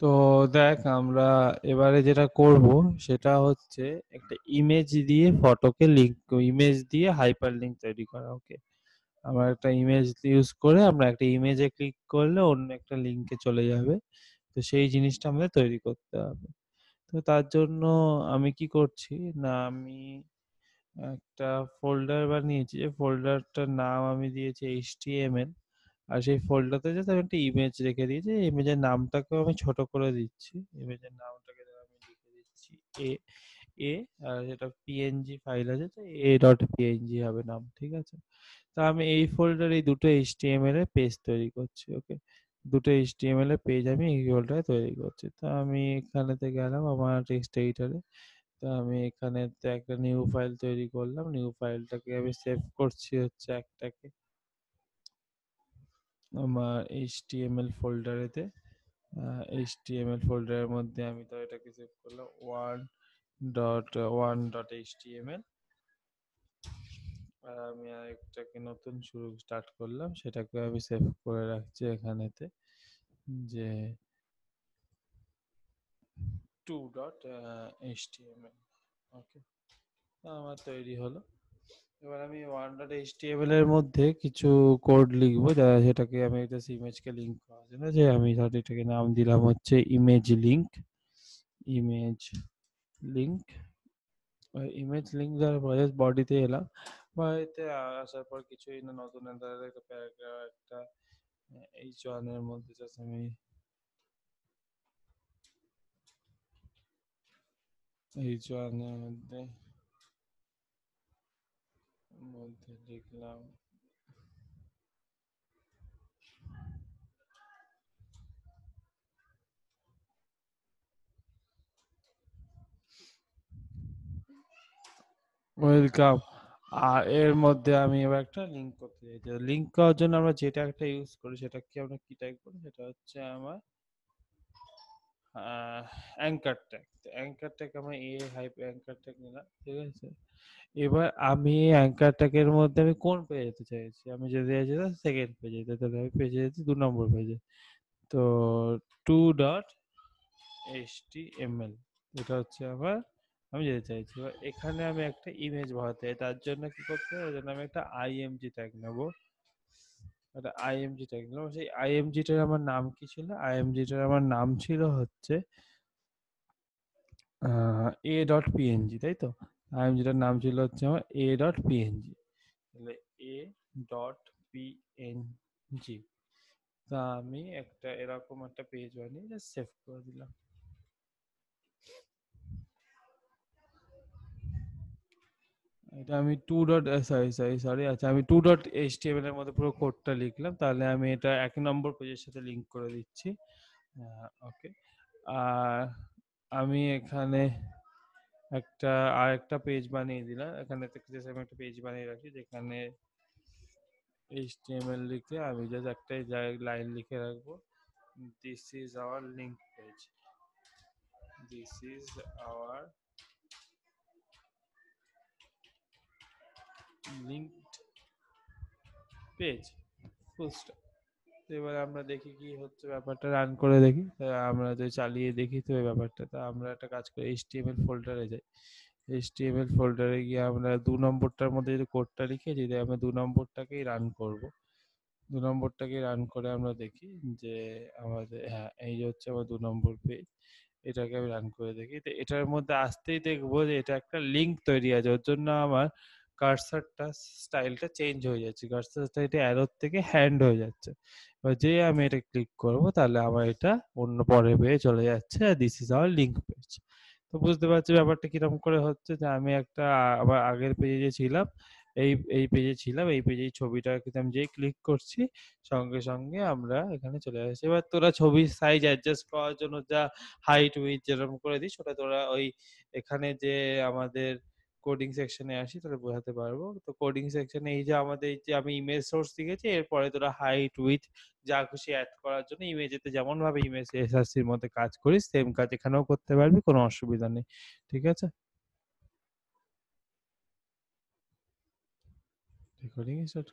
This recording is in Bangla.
তো দেখ, আমরা এবারে যেটা করব সেটা হচ্ছে একটা ইমেজ দিয়ে ফটোকে লিঙ্ক ইমেজ দিয়ে হাইপার লিঙ্ক তৈরি করা ওকে আমরা একটা ইমেজ ইউজ করে আমরা একটা ইমেজে ক্লিক করলে অন্য একটা লিঙ্কে চলে যাবে। তো সেই জিনিসটা আমাদের তৈরি করতে হবে। তো তার জন্য আমি কি করছি? না, আমি একটা ফোল্ডার বানিয়েছি। যে ফোল্ডারটার নাম আমি দিয়েছি এইচটিএমএল আর সেই ফোল্ডারতে যে আমি একটা ইমেজ রেখে দিয়েছি ইমেজের নামটাকেও আমি ছোট করে দিচ্ছি। ইমেজের নামটাকে আমি লিখে দিচ্ছি এ এ আর যেটা পিএনজি ফাইল আছে, তো এ ডট পিএনজি হবে নাম, ঠিক আছে? তো আমি এই ফোল্ডারে এই দুটো এইচটিএমএল এর পেজ তৈরি করছি ওকে দুটো এইচটিএমএল এর পেজ আমি এই ফোল্ডারে তৈরি করছি। তো আমি এখানেতে গেলাম আমার টেক্সট এডিটরে তো আমি এখানে একটা নিউ ফাইল তৈরি করলাম। নিউ ফাইলটাকে আমি সেভ করছি হচ্ছে একটাকে। এইচটিএমএল ফোল্ডারেতে এইচটিএমএল ফোল্ডারের মধ্যে আমি তো এটাকে সেভ করলাম one dot one dot HTML আর আমি আরেকটাকে নতুন শুরু স্টার্ট করলাম, সেটাকে আমি সেভ করে রাখছি এখানেতে, যে টু ডট এইচটিএমএল ওকে আমার তৈরি হলো। এবার আমি ওয়ান ডট এইচটিএমএল এর মধ্যে কিছু কোড লিখব, যা সেটাকে আমি একটা ইমেজকে লিংক করার জন্য যে আমি ধর এটাকে নাম দিলাম হচ্ছে image link image link image link দেওয়ার পরে বডিতে এলাম বডিতে আসার পর কিছুই না নতুন একটা প্যারাগ্রাফ একটা এইচ ওয়ানের মধ্যে জাস্ট আমি এইচ ওয়ানের মধ্যে মধ্যে লিখলাম ওয়েলকাম আর এর মধ্যে আমি এবার একটা লিংক করতে চাইছি লিংক করার জন্য আমরা যেটা একটা ইউজ করি, সেটা কি আমরা কি টাইপ করি? সেটা হচ্ছে আমার অ্যাঙ্কার ট্যাগ অ্যাঙ্কার ট্যাগ আমরা এ হাইপ অ্যাঙ্কার ট্যাগ নিলাম, ঠিক আছে? এবার আমি অ্যাঙ্কার ট্যাগের মধ্যে আমি কোন পেজে যেতে চাইছি? আমি যদি চাইছি সেকেন্ড পেজে তাহলে আমি পেজে যেতে দু নম্বর পেজে তো two dot H T M L এটা হচ্ছে আমার, আমি যেতে চাইছি। এবার এখানে আমি একটা ইমেজ চাই, তার জন্য কি করতে হবে? জন্য আমি একটা আইএমজি ট্যাগ নেব। আইএমজি ট্যাগ নিলাম সেই আইএমজিটার আমার নাম কি ছিল? আইএমজিটার আমার নাম ছিল হচ্ছে এ ডট পিএনজি তাই তো? আইএমজিটার নাম ছিল হচ্ছে আমার এ ডট পিএনজি তাহলে এ ডট পিএনজি তা আমি একটা এরকম একটা পেজ বানিয়ে সেভ করে দিলাম। এটা আমি two dot sorry sorry sorry আচ্ছা আমি টু ডট এইচটিএমএল এর মধ্যে পুরো কোডটা লিখলাম, তাহলে আমি এটা এক নম্বর পেজের সাথে লিংক করে দিচ্ছি ওকে আর আমি এখানে একটা, আর একটা পেজ বানিয়ে দিলাম, এখানে আমি একটা পেজ বানিয়ে রাখি, যেখানে এইচটিএমএল লিখে আমি জাস্ট একটাই লাইন লিখে রাখব this is our link page this is our linked page full stop এবার আমরা দেখি কি হচ্ছে, ব্যাপারটা রান করে দেখি। আমরা যদি চালিয়ে দেখি, তো এই ব্যাপারটা তা আমরা একটা কাজ করি এইচটিএমএল ফোল্ডারে যাই। এইচটিএমএল ফোল্ডারে গিয়ে আমরা দু নম্বরটার মধ্যে যদি কোডটা লিখে, যদি আমরা দু নম্বরটাকেই রান করব, দু নম্বরটাকে রান করে আমরা দেখি যে আমাদের হ্যাঁ এই যে হচ্ছে আমার দু নম্বর পেজ এটাকে আমি রান করে দেখি। তো এটার মধ্যে আসতেই দেখব যে এটা একটা লিঙ্ক তৈরি আছে, ওর জন্য আমার কার্সারটা স্টাইলটা চেঞ্জ হয়ে যাচ্ছে। কার্সারটা এটা অ্যারোর থেকে হ্যান্ড হয়ে যাচ্ছে। এবার যে আমি এটা ক্লিক করব, তাহলে আমার এটা অন্য পরে পেয়ে চলে যাচ্ছে আর this is our link page তো বুঝতে পারছি ব্যাপারটা কীরকম করে হচ্ছে যে আমি একটা আবার আগের পেজে যে ছিলাম, এই এই পেজে ছিলাম, এই পেজে ছবিটা আমি যেই ক্লিক করছি, সঙ্গে সঙ্গে আমরা এখানে চলে আসছি। এবার তোরা ছবির সাইজ অ্যাডজাস্ট করার জন্য যা হাইট উইথ যেরকম করে দিস, ওটা তোরা ওই এখানে যে আমাদের কোডিং সেকশনে আসি, তাহলে বোঝাতে পারব। তো কোডিং সেকশনে এই যে আমাদের যে আমি ইমেজ সোর্স দিয়েছি এরপরে তোরা হাইট উইথ যা খুশি অ্যাড করার জন্য ইমেজেতে যেমন ভাবে ইমেজ এসআরসির মধ্যে কাজ করিস সেম কাজ এখানেও করতে পারবি, কোনো অসুবিধা নেই। ঠিক আছে? Recording start